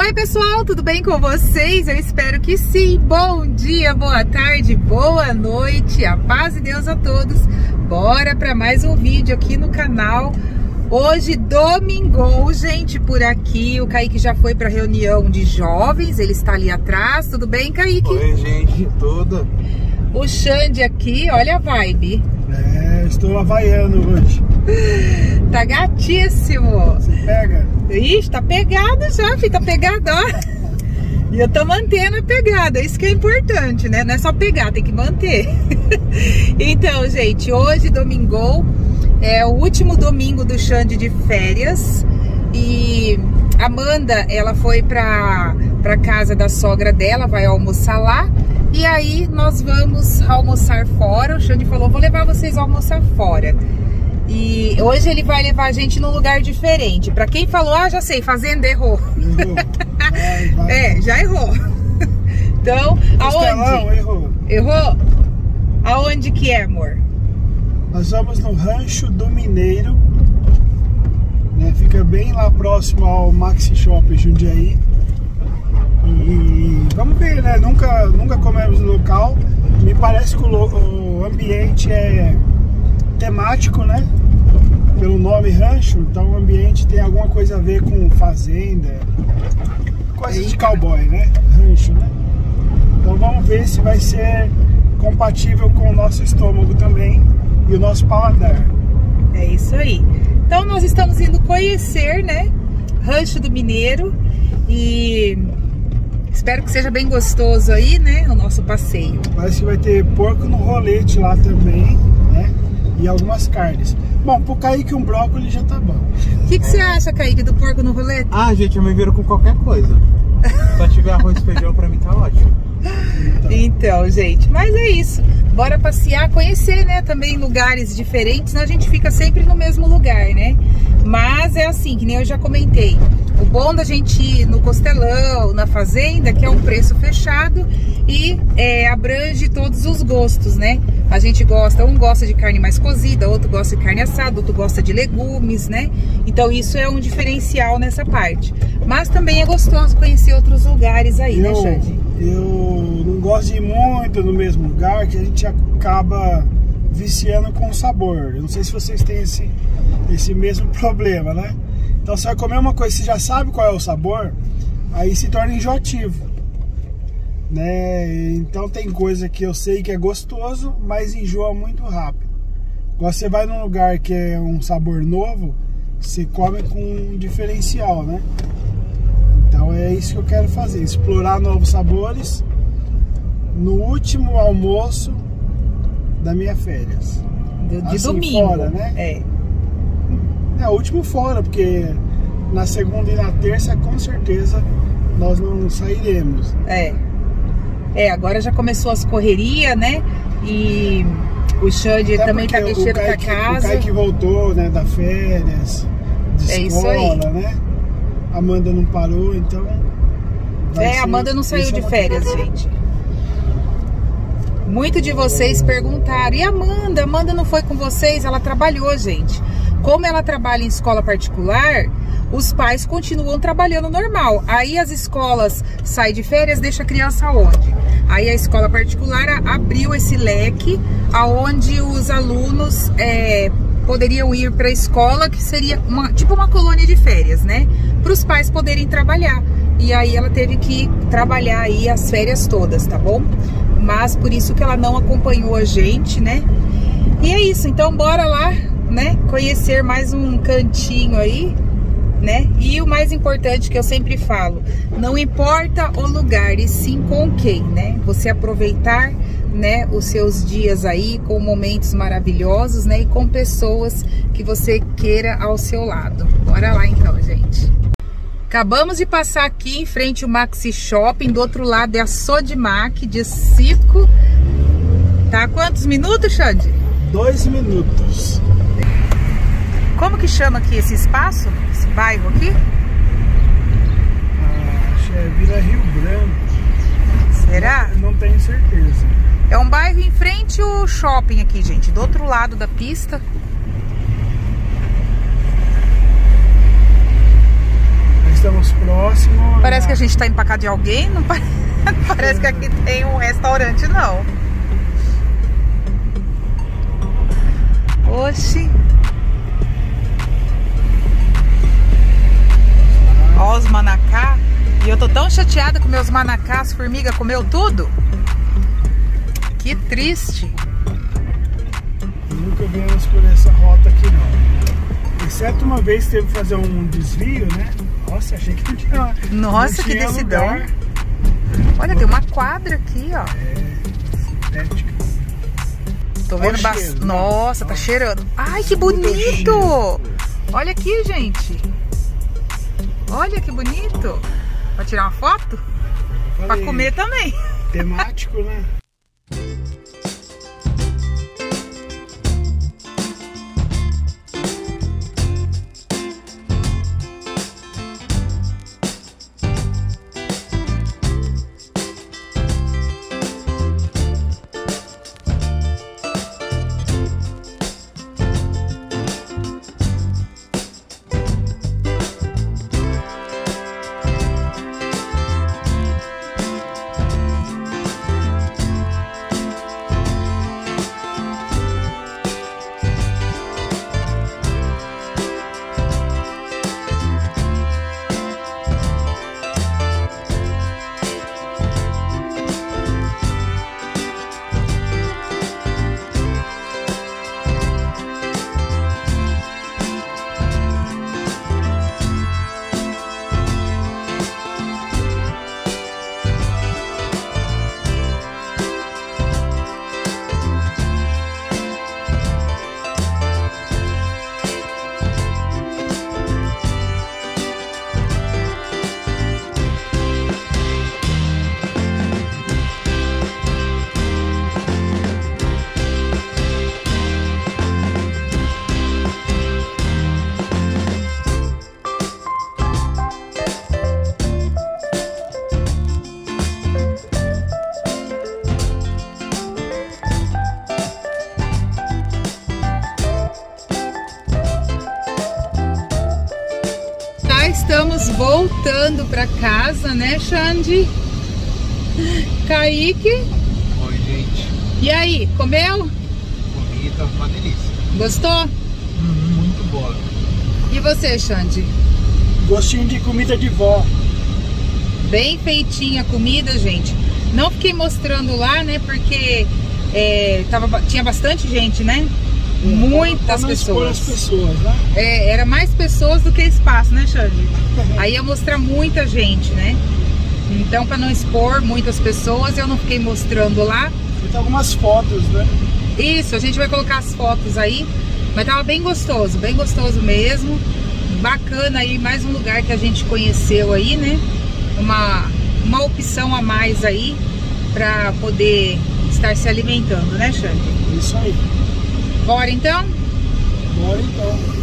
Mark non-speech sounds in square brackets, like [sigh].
Oi pessoal, tudo bem com vocês? Eu espero que sim. Bom dia, boa tarde, boa noite, a paz e Deus a todos. Bora para mais um vídeo aqui no canal. Hoje, domingo, gente, por aqui. O Kaique já foi para reunião de jovens, ele está ali atrás. Tudo bem, Kaique? Oi, gente, tudo. O Xande aqui, olha a vibe. É, estou havaiano hoje. [laughs] Tá gatíssimo. Você pega? Ixi, tá pegado já, filho, tá pegado, ó. E eu tô mantendo a pegada, isso que é importante, né? Não é só pegar, tem que manter. [laughs] então, gente, hoje, domingo, é o último domingo do Xande de férias. E Amanda, ela foi pra, pra casa da sogra dela, vai almoçar lá. E aí nós vamos almoçar fora. O Xande falou: vou levar vocês a almoçar fora. E hoje ele vai levar a gente num lugar diferente. Pra quem falou, ah, já sei, fazenda errou. Errou. Vai, [laughs] vai. É, já errou. [laughs] Então, Costelão, aonde? errou. Errou? Aonde que é, amor? Nós vamos no Rancho do Mineiro. né? Fica bem lá próximo ao Maxi Shopping Jundiaí. E vamos ver, né? Nunca, nunca comemos no local. Me parece que o, o ambiente é temático, né? Pelo nome rancho, então o ambiente tem alguma coisa a ver com fazenda, coisa de cowboy, né? Rancho, né? Então vamos ver se vai ser compatível com o nosso estômago também e o nosso paladar. É isso aí. Então nós estamos indo conhecer, né? Rancho do Mineiro e espero que seja bem gostoso aí, né? O nosso passeio. Parece que vai ter porco no rolete lá também, né? E algumas carnes. Bom, pro Kaique um brócolis já tá bom. O que, que você acha, Kaique, do porco no rolete? Ah, gente, eu me viro com qualquer coisa. Se tiver arroz e feijão, pra mim tá ótimo. Então, gente, mas é isso. Bora passear, conhecer, né? Também lugares diferentes, senão a gente fica sempre no mesmo lugar, né? Mas é assim, que nem eu já comentei. O bom da gente ir no costelão, na fazenda, que é um preço fechado e é, abrange todos os gostos, né? A gente gosta, um gosta de carne mais cozida, outro gosta de carne assada, outro gosta de legumes, né? Então isso é um diferencial nessa parte. Mas também é gostoso conhecer outros lugares aí, né, Eu, Xande? eu não gosto de ir muito no mesmo lugar que a gente acaba viciando com o sabor. Eu não sei se vocês têm esse, esse mesmo [laughs] problema, né? Então você vai comer uma coisa, você já sabe qual é o sabor, aí se torna enjoativo. Né? Então tem coisa que eu sei que é gostoso, mas enjoa muito rápido. Agora você vai num lugar que é um sabor novo, você come com um diferencial, né? Então é isso que eu quero fazer, explorar novos sabores no último almoço da minha férias. De, de Assim, domingo. fora, né? É. É, o último fora, porque na segunda e na terça com certeza nós não sairemos. É. É, agora já começou as correrias, né? E o Xande Até também tá mexendo com a casa. O Kaique voltou, né, da férias, de É isso escola, aí. né? Amanda não parou, então. É, ser- Amanda não saiu é de férias, gente. Muito de vocês perguntaram, e a Amanda? Amanda não foi com vocês? Ela trabalhou, gente. Como ela trabalha em escola particular, os pais continuam trabalhando normal. Aí as escolas saem de férias, deixa a criança onde? Aí a escola particular abriu esse leque aonde os alunos é, poderiam ir para a escola, que seria uma, tipo uma colônia de férias, né? Para os pais poderem trabalhar. E aí ela teve que trabalhar aí as férias todas, tá bom? Mas por isso que ela não acompanhou a gente, né? E é isso, então bora lá, né? Conhecer mais um cantinho aí, né? E o mais importante que eu sempre falo, não importa o lugar, e sim com quem, né? Você aproveitar, né, os seus dias aí com momentos maravilhosos, né, e com pessoas que você queira ao seu lado. Bora lá então, gente. Acabamos de passar aqui em frente ao Maxi Shopping, do outro lado é a Sodimac de Cico. Tá quantos minutos, Xande? Dois minutos. Chama aqui esse espaço? Esse bairro aqui? Ah, acho que é Vila Rio Branco. Será? Eu não tenho certeza. É um bairro em frente ao shopping aqui, gente, do outro lado da pista. Estamos mais próximo. Parece que a gente tá empacado de alguém, não pare- [laughs] parece que aqui tem um restaurante, não. Oxi. Tão chateada com meus manacá, as formigas comeu tudo. Que triste. Nunca viemos por essa rota aqui não. Exceto uma vez teve que fazer um desvio, né? Nossa, achei que não tinha. Nossa, não que tinha decidão. lugar. Olha, tem uma quadra aqui, ó. Sintética. Tô Olha vendo o bastante. cheiro. Nossa, tá cheirando. Ai, que bonito! Olha aqui, gente. Olha que bonito. Pra tirar uma foto? Pra Falei, comer também. Temático, né? Voltando pra casa, né, Xande? Kaique. Oi, gente. E aí, comeu? Comida, uma delícia. Gostou? Hum, muito boa. E você, Xande? Gostinho de comida de vó. Bem feitinha a comida, gente. Não fiquei mostrando lá, né? Porque é, tava, tinha bastante gente, né? Muitas pessoas. as pessoas, né? É, era mais pessoas do que espaço, né, Xande? Aí ia mostrar muita gente, né? Então, para não expor muitas pessoas, eu não fiquei mostrando lá. E tem algumas fotos, né? Isso, a gente vai colocar as fotos aí. Mas tava bem gostoso, bem gostoso mesmo. Bacana aí, mais um lugar que a gente conheceu aí, né? Uma, uma opção a mais aí para poder estar se alimentando, né, Xande? Isso aí. Bora então? Bora então.